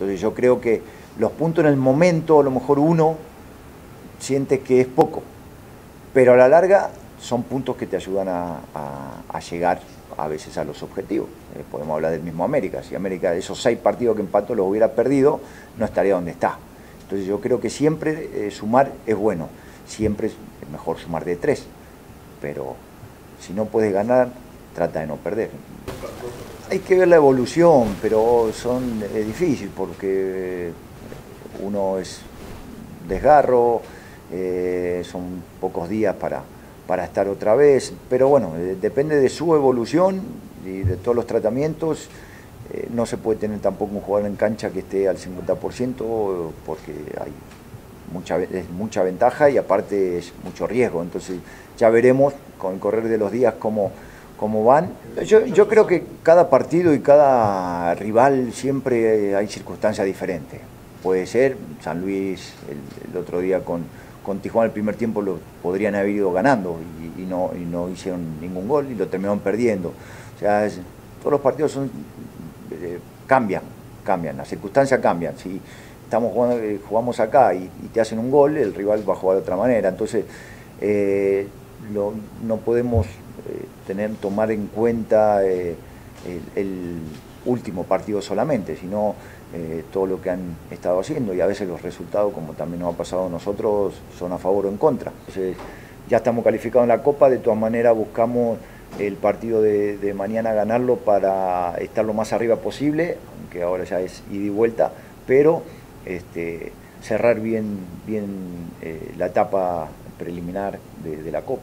Entonces yo creo que los puntos en el momento, a lo mejor uno siente que es poco, pero a la larga son puntos que te ayudan a, llegar a veces a los objetivos. Eh, podemos hablar del mismo América. Si América, esos seis partidos que empató los hubiera perdido, no estaría donde está. Entonces yo creo que siempre eh, sumar es bueno, siempre es mejor sumar de tres, pero si no puedes ganar, trata de no perder. Hay que ver la evolución, pero son, es difícil porque uno es desgarro, eh, son pocos días para, para estar otra vez, pero bueno, depende de su evolución y de todos los tratamientos. Eh, no se puede tener tampoco un jugador en cancha que esté al 50% porque hay mucha, es mucha ventaja y aparte es mucho riesgo. Entonces ya veremos con el correr de los días cómo, cómo van. Yo, creo que cada partido y cada rival siempre hay circunstancias diferentes. Puede ser San Luis el, otro día con, con Tijuana el primer tiempo lo podrían haber ido ganando y, no, no hicieron ningún gol y lo terminaron perdiendo. O sea, todos los partidos eh, cambian, cambian, las circunstancias cambian. Si estamos jugando, eh, jugamos acá y, te hacen un gol, el rival va a jugar de otra manera. Entonces, eh, no podemos tener, tomar en cuenta el, último partido solamente, sino todo lo que han estado haciendo y a veces los resultados, como también nos ha pasado a nosotros, son a favor o en contra. Entonces, ya estamos calificados en la Copa, de todas maneras buscamos el partido de, mañana ganarlo para estar lo más arriba posible, aunque ahora ya es ida y vuelta, pero este, cerrar bien, bien eh, la etapa preliminar de la Copa.